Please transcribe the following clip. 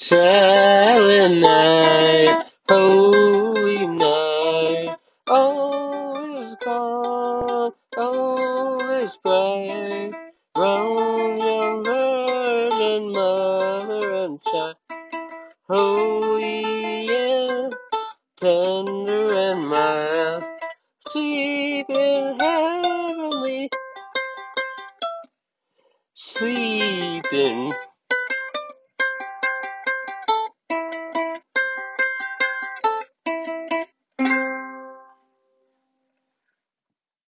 Silent night, holy night, all is calm, all is bright, round your virgin mother and child. Holy yeah, tender and mild, sleep in heavenly, sleeping.